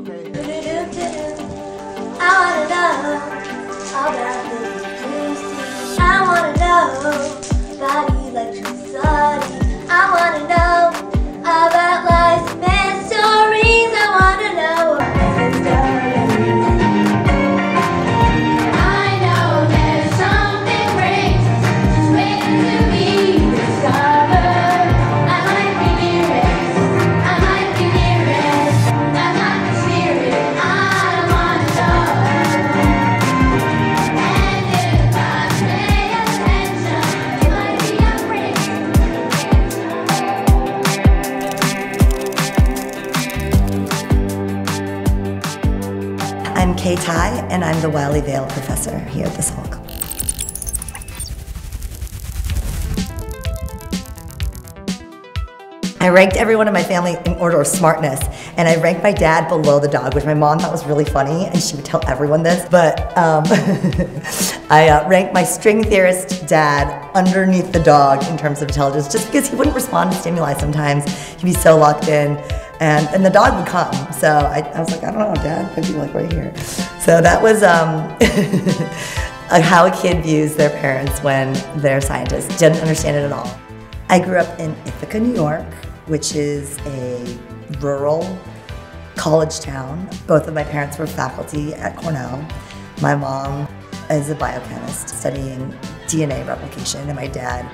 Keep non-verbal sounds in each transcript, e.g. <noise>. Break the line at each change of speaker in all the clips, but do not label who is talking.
I wanna know about the I'm
Kay Tye, and I'm the Wylie Vale professor here at the Salk. I ranked everyone in my family in order of smartness, and I ranked my dad below the dog, which my mom thought was really funny, and she would tell everyone this. But um, <laughs> I uh, ranked my string theorist dad underneath the dog in terms of intelligence, just because he wouldn't respond to stimuli sometimes. He'd be so locked in, and, and the dog would come. So I, I was like, I don't know, dad, could be like right here. So that was um, <laughs> uh, how a kid views their parents when they're scientists. Didn't understand it at all. I grew up in Ithaca, New York, which is a rural college town. Both of my parents were faculty at Cornell. My mom is a biochemist studying DNA replication, and my dad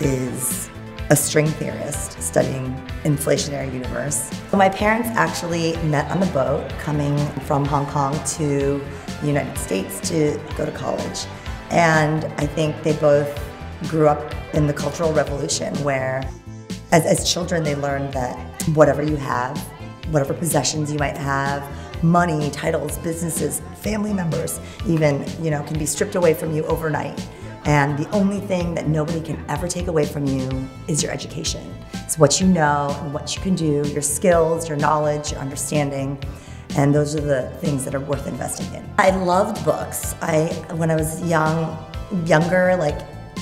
is a string theorist studying inflationary universe. My parents actually met on the boat coming from Hong Kong to the United States to go to college. And I think they both grew up in the Cultural Revolution where as, as children they learned that whatever you have, whatever possessions you might have, money, titles, businesses, family members, even, you know, can be stripped away from you overnight. And the only thing that nobody can ever take away from you is your education. It's what you know and what you can do, your skills, your knowledge, your understanding. And those are the things that are worth investing in. I loved books. I, when I was young, younger, like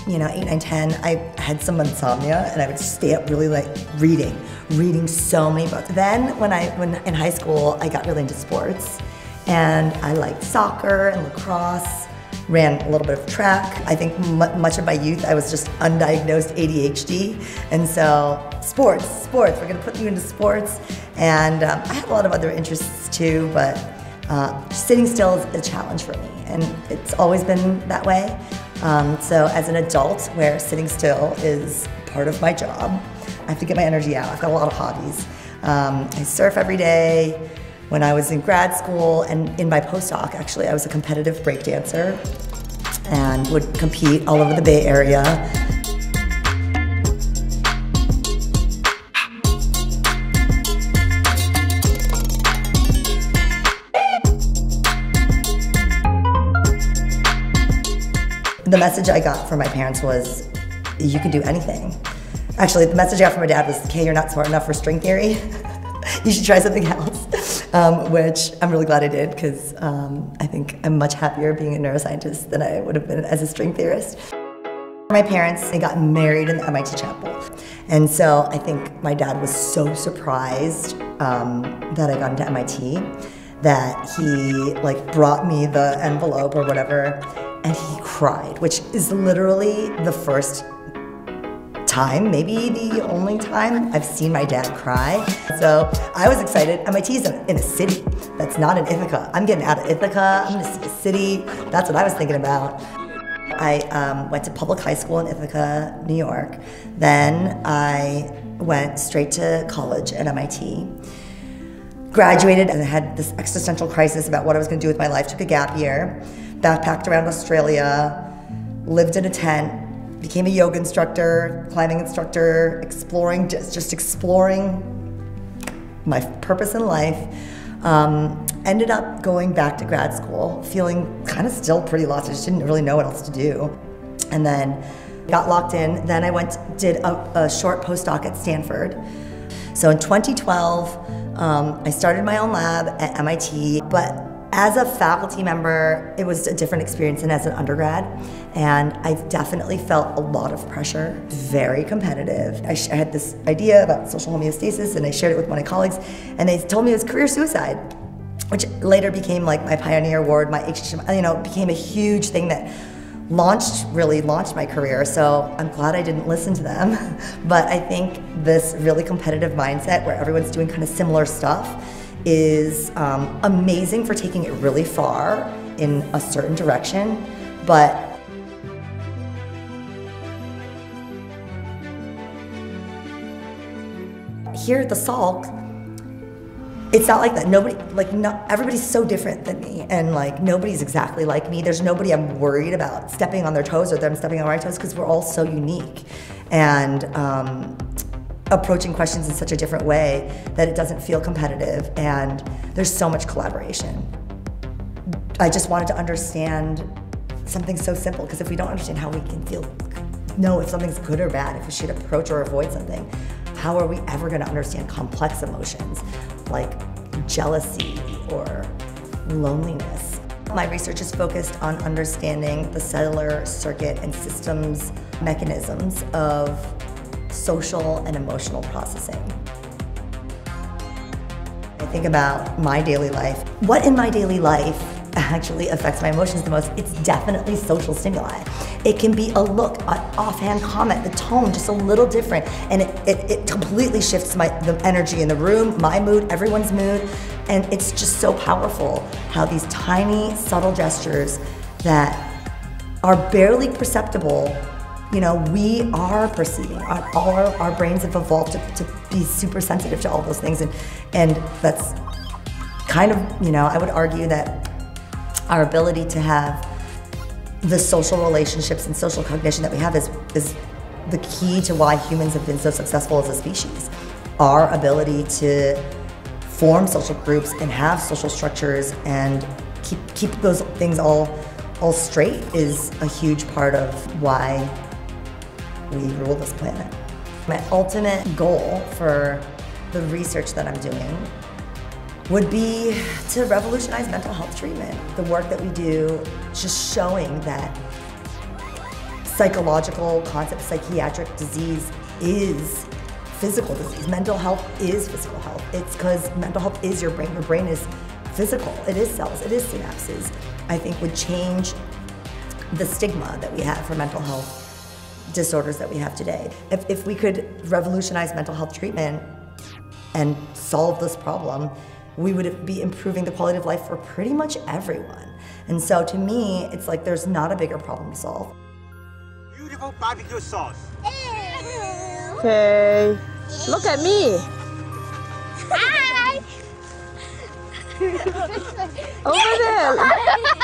you know, eight, nine, ten, I had some insomnia and I would stay up really like reading, reading so many books. Then when I, when in high school, I got really into sports and I liked soccer and lacrosse, ran a little bit of track. I think much of my youth, I was just undiagnosed ADHD. And so sports, sports, we're gonna put you into sports. And um, I had a lot of other interests too, but uh, sitting still is a challenge for me. And it's always been that way. Um, so as an adult, where sitting still is part of my job, I have to get my energy out. I've got a lot of hobbies. Um, I surf every day. When I was in grad school and in my postdoc, actually, I was a competitive break dancer and would compete all over the Bay Area. The message I got from my parents was, you can do anything. Actually, the message I got from my dad was, okay, you're not smart enough for string theory. <laughs> you should try something else, um, which I'm really glad I did because um, I think I'm much happier being a neuroscientist than I would have been as a string theorist. My parents, they got married in the MIT chapel. And so I think my dad was so surprised um, that I got into MIT that he like brought me the envelope or whatever and he cried, which is literally the first time, maybe the only time I've seen my dad cry. So I was excited. MIT is in a city that's not in Ithaca. I'm getting out of Ithaca, I'm see a city. That's what I was thinking about. I um, went to public high school in Ithaca, New York. Then I went straight to college at MIT. Graduated and had this existential crisis about what I was gonna do with my life, took a gap year backpacked around Australia, lived in a tent, became a yoga instructor, climbing instructor, exploring, just, just exploring my purpose in life. Um, ended up going back to grad school, feeling kind of still pretty lost. I just didn't really know what else to do. And then got locked in. Then I went, did a, a short postdoc at Stanford. So in 2012, um, I started my own lab at MIT, but as a faculty member, it was a different experience than as an undergrad, and I definitely felt a lot of pressure, very competitive. I, I, had this idea about social homeostasis, and I shared it with one of my colleagues, and they told me it was career suicide. which later became like my Pioneer Award, my HHM, you know, became a huge thing that launched really launched my career so i'm glad i didn't listen to them <laughs> but i think this really competitive mindset where everyone's doing kind of similar stuff is um, amazing for taking it really far in a certain direction but here at the Salk, it's not like that. Nobody, like, no, everybody's so different than me, and like nobody's exactly like me. There's nobody I'm worried about stepping on their toes or them stepping on my toes because we're all so unique, and um, approaching questions in such a different way that it doesn't feel competitive, and there's so much collaboration. I just wanted to understand something so simple because if we don't understand how we can feel, know if something's good or bad, if we should approach or avoid something, how are we ever going to understand complex emotions like jealousy or loneliness? My research is focused on understanding the cellular circuit and systems mechanisms of social and emotional processing. I think about my daily life. What in my daily life actually affects my emotions the most? It's definitely social stimuli. It can be a look, an offhand comment, the tone just a little different, and it, it, it completely shifts my the energy in the room, my mood, everyone's mood, and it's just so powerful how these tiny, subtle gestures that are barely perceptible you know, we are perceiving. Our, our, our brains have evolved to, to be super sensitive to all those things, and and that's kind of, you know, I would argue that our ability to have the social relationships and social cognition that we have is is the key to why humans have been so successful as a species. Our ability to form social groups and have social structures and keep keep those things all all straight is a huge part of why we rule this planet. My ultimate goal for the research that I'm doing would be to revolutionize mental health treatment. The work that we do, just showing that psychological concept, psychiatric disease is physical disease. Mental health is physical health. It's because mental health is your brain. Your brain is physical. It is cells. It is synapses. I think would change the stigma that we have for mental health disorders that we have today. If, if we could revolutionize mental health treatment and solve this problem, we would be improving the quality of life for pretty much everyone. And so to me, it's like there's not a bigger problem to solve.
Beautiful barbecue sauce.
Okay. Look at me.
Hi.
Over there. <laughs>